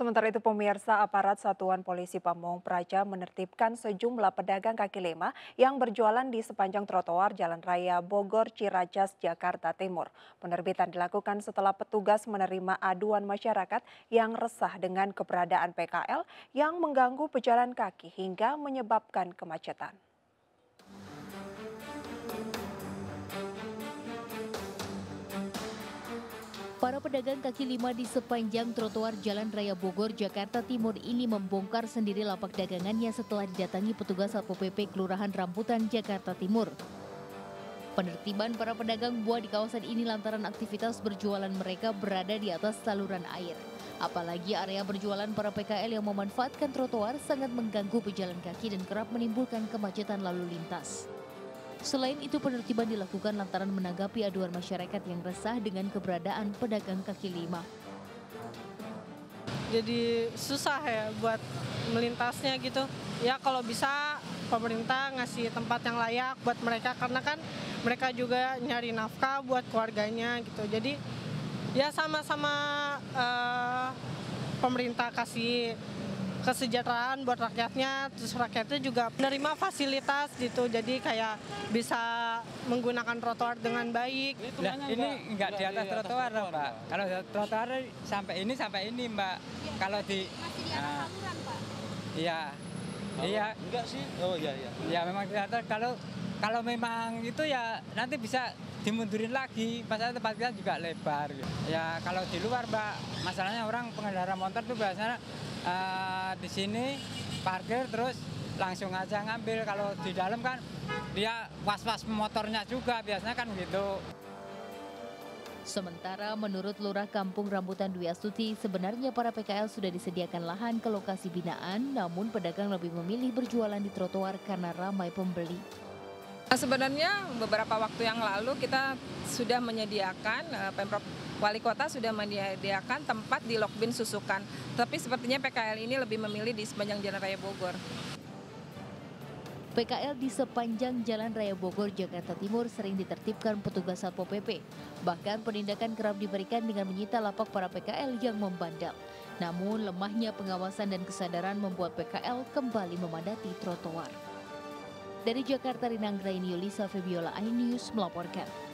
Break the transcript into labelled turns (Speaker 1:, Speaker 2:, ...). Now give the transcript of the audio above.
Speaker 1: Sementara itu pemirsa aparat Satuan Polisi Pamong Praja menertibkan sejumlah pedagang kaki lima yang berjualan di sepanjang trotoar Jalan Raya Bogor Ciracas, Jakarta Timur. Penerbitan dilakukan setelah petugas menerima aduan masyarakat yang resah dengan keberadaan PKL yang mengganggu pejalan kaki hingga menyebabkan kemacetan.
Speaker 2: Para pedagang kaki lima di sepanjang trotoar Jalan Raya Bogor, Jakarta Timur ini membongkar sendiri lapak dagangannya setelah didatangi petugas Satpol PP Kelurahan Rambutan, Jakarta Timur. Penertiban para pedagang buah di kawasan ini lantaran aktivitas berjualan mereka berada di atas saluran air. Apalagi area berjualan para PKL yang memanfaatkan trotoar sangat mengganggu pejalan kaki dan kerap menimbulkan kemacetan lalu lintas. Selain itu penertiban dilakukan lantaran menanggapi aduan masyarakat yang resah dengan keberadaan pedagang kaki lima.
Speaker 3: Jadi susah ya buat melintasnya gitu. Ya kalau bisa pemerintah ngasih tempat yang layak buat mereka karena kan mereka juga nyari nafkah buat keluarganya gitu. Jadi ya sama-sama uh, pemerintah kasih kesejahteraan buat rakyatnya terus rakyatnya juga menerima fasilitas gitu. Jadi kayak bisa menggunakan trotoar dengan baik.
Speaker 4: Nah, ini enggak di atas trotoar loh mbak. Kalau trotoar sampai ini sampai ini mbak. Ya, kalau di
Speaker 2: masih di atas nah, saluran pak
Speaker 4: iya.
Speaker 5: Oh, iya. Enggak sih. Oh iya iya.
Speaker 4: Ya memang di atas. Kalau kalau memang itu ya nanti bisa dimundurin lagi. Masalah tempat kita juga lebar ya kalau di luar mbak masalahnya orang pengendara motor tuh biasanya uh, di sini parkir terus langsung aja ngambil kalau di dalam kan dia was-was motornya juga biasanya kan gitu
Speaker 2: Sementara menurut Lurah Kampung Rambutan Dwi Astuti, sebenarnya para PKL sudah disediakan lahan ke lokasi binaan, namun pedagang lebih memilih berjualan di trotoar karena ramai pembeli.
Speaker 6: Sebenarnya beberapa waktu yang lalu kita sudah menyediakan, eh, Pemprov Wali Kota sudah menyediakan tempat di Lokbin Susukan. Tapi sepertinya PKL ini lebih memilih di sepanjang Jalan Raya Bogor.
Speaker 2: PKL di sepanjang Jalan Raya Bogor, Jakarta Timur sering ditertibkan petugas Satpol PP. Bahkan penindakan kerap diberikan dengan menyita lapak para PKL yang membandel. Namun lemahnya pengawasan dan kesadaran membuat PKL kembali memadati trotoar. Dari Jakarta, Rinanggraini Yulisa Febiola iNews melaporkan.